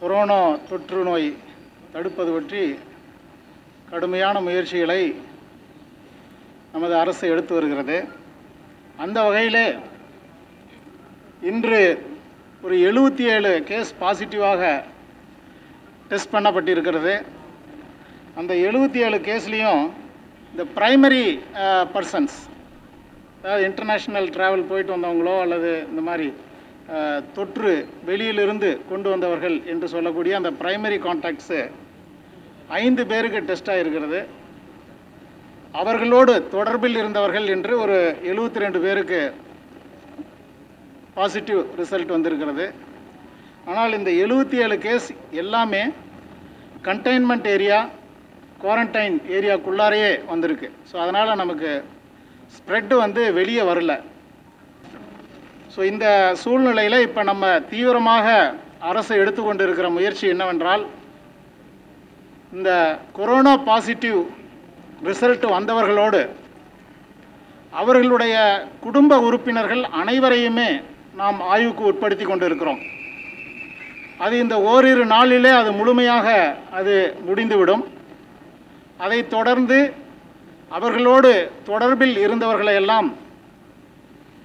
Corona தொற்று நோய் தடுப்பது பற்றி கடுமையான முயற்சிகளை நமது அரசு எடுத்து வருகிறது. அந்த வகையிலே இன்று ஒரு எழுபத்தி ஏழு கேஸ் பாசிட்டிவாக டெஸ்ட் பண்ணப்பட்டிருக்கிறது. அந்த எழுபத்தி ஏழு கேஸ்லேயும் இந்த ப்ரைமரி பர்சன்ஸ் அதாவது இன்டர்நேஷ்னல் ட்ராவல் போயிட்டு வந்தவங்களோ அல்லது இந்த மாதிரி தொற்று வெளியிலிருந்து கொண்டு வந்தவர்கள் என்று சொல்லக்கூடிய அந்த பிரைமரி கான்டாக்ட்ஸு ஐந்து பேருக்கு டெஸ்ட் இருக்கிறது அவர்களோடு தொடர்பில் இருந்தவர்கள் என்று ஒரு எழுபத்தி ரெண்டு பேருக்கு பாசிட்டிவ் ரிசல்ட் வந்திருக்கிறது. ஆனால் இந்த எழுபத்தி ஏழு கேஸ் எல்லாமே கண்டெய்ன்மெண்ட் ஏரியா குவாரண்டைன் ஏரியாக்குள்ளாரையே வந்திருக்கு. ஸோ அதனால் நமக்கு ஸ்ப்ரெட்டு வந்து வெளியே வரல. ஸோ இந்த சூழ்நிலையில் இப்போ நம்ம தீவிரமாக அரசு எடுத்துக்கொண்டு இருக்கிற முயற்சி என்னவென்றால் இந்த கொரோனா பாசிட்டிவ் ரிசல்ட் வந்தவர்களோடு அவர்களுடைய குடும்ப உறுப்பினர்கள் அனைவரையுமே நாம் ஆய்வுக்கு உட்படுத்தி கொண்டு இருக்கிறோம் அது இந்த ஓரிரு நாளிலே அது முழுமையாக அது முடிந்துவிடும். அதைத் தொடர்ந்து அவர்களோடு தொடர்பில் இருந்தவர்களை எல்லாம்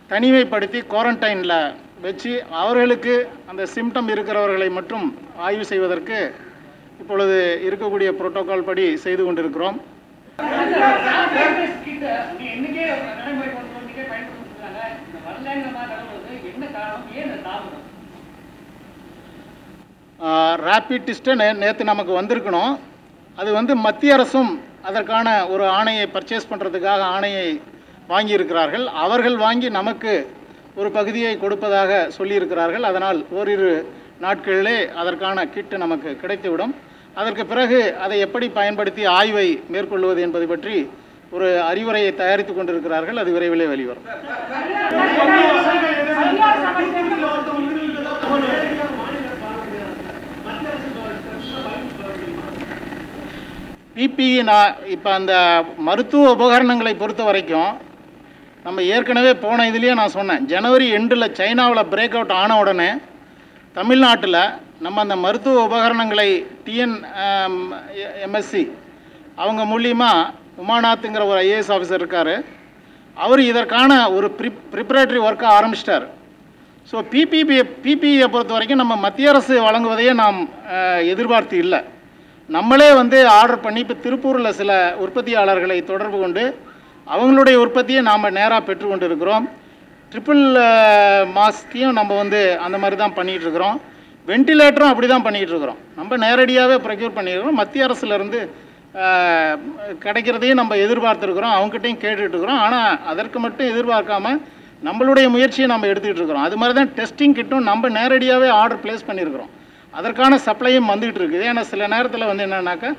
தனிமைப்படுத்தி குவாரண்டைனில் வச்சு அவர்களுக்கு அந்த சிம்டம் இருக்கிறவர்களை மட்டும் ஆய்வு செய்வதற்கு இப்பொழுது இருக்கக்கூடிய புரோட்டோகால் படி செய்து கொண்டிருக்கிறோம். கொண்டு ரேபிட் டெஸ்ட்டு நே நேற்று நமக்கு வந்திருக்கணும். அது வந்து மத்திய அரசும் அதற்கான ஒரு ஆணையை பர்ச்சேஸ் பண்ணுறதுக்காக ஆணையை வாங்கியிருக்கிறார்கள். அவர்கள் வாங்கி நமக்கு ஒரு பகுதியை கொடுப்பதாக சொல்லியிருக்கிறார்கள். அதனால் ஓரிரு நாட்களிலே அதற்கான கிட்டு நமக்கு கிடைத்துவிடும். அதற்கு பிறகு அதை எப்படி பயன்படுத்தி ஆய்வை மேற்கொள்வது என்பது பற்றி ஒரு அறிவுரையை தயாரித்து கொண்டிருக்கிறார்கள். அது விரைவிலே வெளிவரும். பிபிஇ நான் இப்போ அந்த மருத்துவ உபகரணங்களை பொறுத்த வரைக்கும் நம்ம ஏற்கனவே போன இதுலேயே நான் சொன்னேன். ஜனவரி எண்டில் சைனாவில் பிரேக் அவுட் ஆன உடனே தமிழ்நாட்டில் நம்ம அந்த மருத்துவ உபகரணங்களை டிஎன் எம்எஸ்சி அவங்க மூலியமாக உமாநாத்துங்கிற ஒரு ஐஏஎஸ் ஆஃபீஸர் இருக்கார். அவர் இதற்கான ஒரு ப்ரி ப்ரிப்பரேட்டரி ஒர்க்கை ஆரம்பிச்சிட்டார். ஸோ பிபிபி பிபிஇயை பொறுத்த வரைக்கும் நம்ம மத்திய அரசு வழங்குவதையே நாம் எதிர்பார்த்து இல்லை. நம்மளே வந்து ஆர்டர் பண்ணி இப்போ திருப்பூரில் சில உற்பத்தியாளர்களை தொடர்பு கொண்டு அவங்களுடைய உற்பத்தியை நாம் நேராக பெற்றுக்கொண்டு இருக்கிறோம் ட்ரிபிள் மாஸ்கையும் நம்ம வந்து அந்த மாதிரி தான் பண்ணிகிட்டு இருக்கிறோம் வெண்டிலேட்டரும் அப்படி தான் பண்ணிகிட்டு இருக்கிறோம் நம்ம நேரடியாகவே ப்ரொக்யூர் பண்ணியிருக்கிறோம். மத்திய அரசுலேருந்து கிடைக்கிறதையும் நம்ம எதிர்பார்த்துருக்குறோம். அவங்ககிட்டையும் கேட்டுட்ருக்குறோம் ஆனால் அதற்கு மட்டும் எதிர்பார்க்காம நம்மளுடைய முயற்சியை நம்ம எடுத்துக்கிட்டு இருக்கிறோம் அது மாதிரி தான் டெஸ்டிங் கிட்டும் நம்ம நேரடியாகவே ஆர்டர் ப்ளேஸ் பண்ணியிருக்கிறோம். அதற்கான சப்ளையும் வந்துகிட்டு இருக்குது ஏன்னா சில நேரத்தில் வந்து என்னன்னாக்கா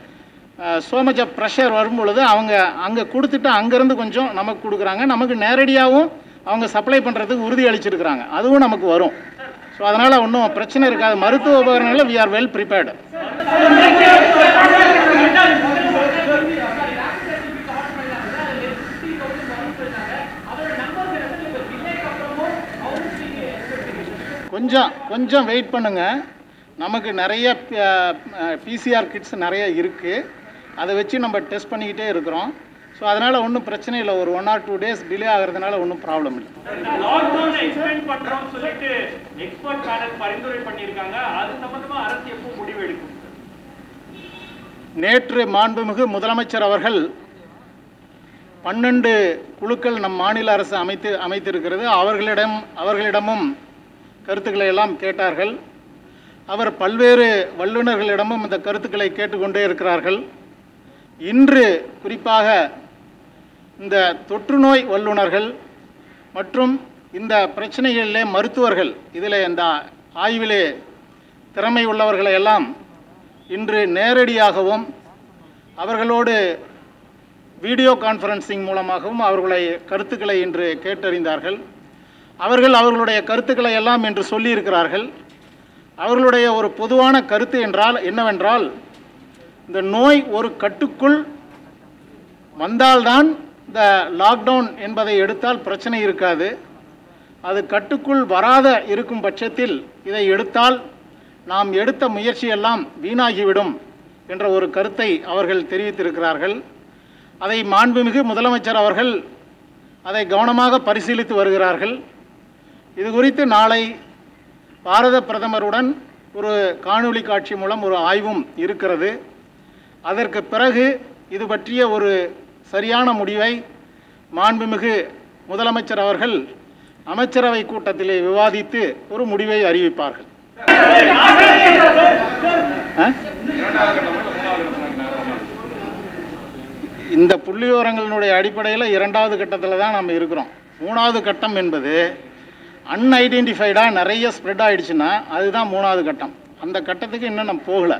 ஸோ மச் ஆஃப் ப்ரெஷர் வரும் பொழுது அவங்க அங்கே கொடுத்துட்டு அங்கேருந்து கொஞ்சம் நமக்கு கொடுக்குறாங்க. நமக்கு நேரடியாகவும் அவங்க சப்ளை பண்ணுறதுக்கு உறுதி அளிச்சிருக்கிறாங்க. அதுவும் நமக்கு வரும். ஸோ அதனால் ஒன்றும் பிரச்சனை இருக்காது. மருத்துவ உபகரணங்களில் வி ஆர் வெல் ப்ரிப்பேர்டு கொஞ்சம் கொஞ்சம் வெயிட் பண்ணுங்க. நமக்கு நிறைய பிசிஆர் கிட்ஸ் நிறைய இருக்குது அதை வச்சு நம்ம டெஸ்ட் பண்ணிக்கிட்டே இருக்கிறோம். ஸோ அதனால் ஒன்றும் பிரச்சனை இல்லை. ஒரு one or two days delay ஆகிறதுனால ஒன்றும் ப்ராப்ளம் இல்லை. நேற்று மாண்புமிகு முதலமைச்சர் அவர்கள் பன்னெண்டு குழுக்கள் நம் மாநில அரசு அமைத்து அமைத்திருக்கிறது. அவர்களிடம் அவர்களிடமும் கருத்துக்களை எல்லாம் கேட்டார்கள். அவர் பல்வேறு வல்லுநர்களிடமும் இந்த கருத்துக்களை கேட்டுக்கொண்டே இருக்கிறார்கள். இன்று குறிப்பாக இந்த தொற்றுநோய் வல்லுநர்கள் மற்றும் இந்த பிரச்சனைகளிலே மருத்துவர்கள் இதில் இந்த ஆய்விலே திறமை உள்ளவர்களை எல்லாம் இன்று நேரடியாகவும் அவர்களோடு வீடியோ கான்ஃபரன்சிங் மூலமாகவும் அவர்களை கருத்துக்களை இன்று கேட்டறிந்தார்கள். அவர்கள் அவர்களுடைய கருத்துக்களை எல்லாம் இன்று சொல்லியிருக்கிறார்கள். அவர்களுடைய ஒரு பொதுவான கருத்து என்றால் என்னவென்றால் இந்த நோய் ஒரு கட்டுக்குள் வந்தால்தான் இந்த லாக்டவுன் என்பதை எடுத்தால் பிரச்சனை இருக்காது. அது கட்டுக்குள் வராத இருக்கும் பட்சத்தில் இதை எடுத்தால் நாம் எடுத்த முயற்சியெல்லாம் வீணாகிவிடும் என்ற ஒரு கருத்தை அவர்கள் தெரிவித்திருக்கிறார்கள். அதை மாண்புமிகு முதலமைச்சர் அவர்கள் அதை கவனமாக பரிசீலித்து வருகிறார்கள். இது குறித்து நாளை பாரத பிரதமருடன் ஒரு காணொளி காட்சி மூலம் ஒரு ஆய்வும் இருக்கிறது. அதற்கு பிறகு இது பற்றிய ஒரு சரியான முடிவை மாண்புமிகு முதலமைச்சர் அவர்கள் அமைச்சரவை கூட்டத்திலே விவாதித்து ஒரு முடிவை அறிவிப்பார்கள். இந்த புள்ளியோரங்களினுடைய அடிப்படையில் இரண்டாவது கட்டத்தில் தான் நம்ம இருக்கிறோம். மூணாவது கட்டம் என்பது அன்ஐடென்டிஃபைடாக நிறைய ஸ்ப்ரெட் ஆகிடுச்சுன்னா அதுதான் மூணாவது கட்டம். அந்த கட்டத்துக்கு இன்னும் நம்ம போகலை.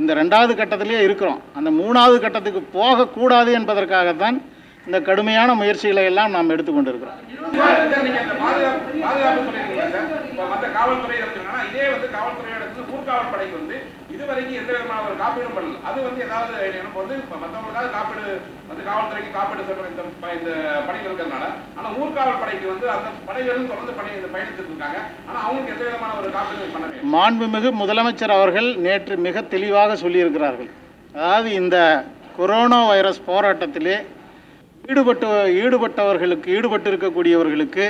இந்த ரெண்டாவது கட்டத்திலேயே இருக்கிறோம். அந்த மூணாவது கட்டத்துக்கு போகக்கூடாது என்பதற்காகத்தான் இந்த கடுமையான முயற்சிகளை எல்லாம் நாம் எடுத்துக்கொண்டிருக்கிறோம் சார், பாதுகாப்பு பாதுகாப்பு சொல்லிருக்கீங்க படைக்கு வந்து இதுவரைக்கும் எந்த விதமான ஒரு காப்பீடும் பண்ணல. அது வந்து ஏதாவது எனக்கு வந்து மற்றவங்களுக்காக காப்பீடு வந்து காவல்துறைக்கு காப்பீடு சொல்ற இந்த இந்த பணிகள் இருக்கிறதுனால ஆனா ஊர்காவல் படைக்கு வந்து அந்த படைகளும் தொடர்ந்து பணி இந்த பயணித்துட்டு இருக்காங்க. ஆனா அவங்களுக்கு எந்த விதமான ஒரு காப்பீடு பண்ணவே மாண்புமிகு முதலமைச்சர் அவர்கள் நேற்று மிக தெளிவாக சொல்லியிருக்கிறார்கள். அதாவது இந்த கொரோனா வைரஸ் போராட்டத்திலே ஈடுபட்டு ஈடுபட்டவர்களுக்கு ஈடுபட்டு இருக்கக்கூடியவர்களுக்கு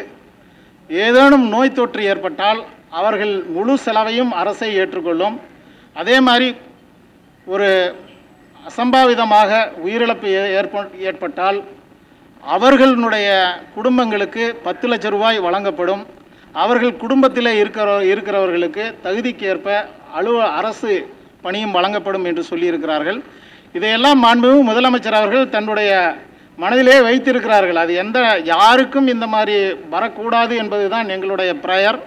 ஏதேனும் நோய் தொற்று ஏற்பட்டால் அவர்கள் முழு செலவையும் அரசை ஏற்றுக்கொள்ளும். அதே மாதிரி ஒரு அசம்பாவிதமாக உயிரிழப்பு ஏ- ஏற்பட்டால் அவர்களுடைய குடும்பங்களுக்கு பத்து லட்ச ரூபாய் வழங்கப்படும். அவர்கள் குடும்பத்தில் இருக்கிற இருக்கிறவர்களுக்கு தகுதிக்கேற்ப அலுவ அரசு பணியும் வழங்கப்படும் என்று சொல்லியிருக்கிறார்கள். இதையெல்லாம் மாண்புமிகு முதலமைச்சர் அவர்கள் தன்னுடைய மனதிலே வைத்திருக்கிறார்கள். அது எந்த யாருக்கும் இந்த மாதிரி வரக்கூடாது என்பதுதான் எங்களுடைய ப்ரேயர்.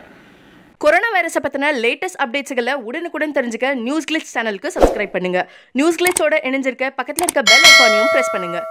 கொரோனா வைரஸை பற்றின லேட்டஸ்ட் அப்டேட்ஸுகளை உடனுக்குடன் தெரிஞ்சுக்க நியூஸ் கிளிச் சேனலுக்கு சப்ஸ்கிரைப் பண்ணுங்க. நியூஸ் கிளிச்சோட இணைஞ்சிருக்க பக்கத்தில் இருக்க பெல் ஐக்கானையும் ப்ரெஸ் பண்ணுங்கள்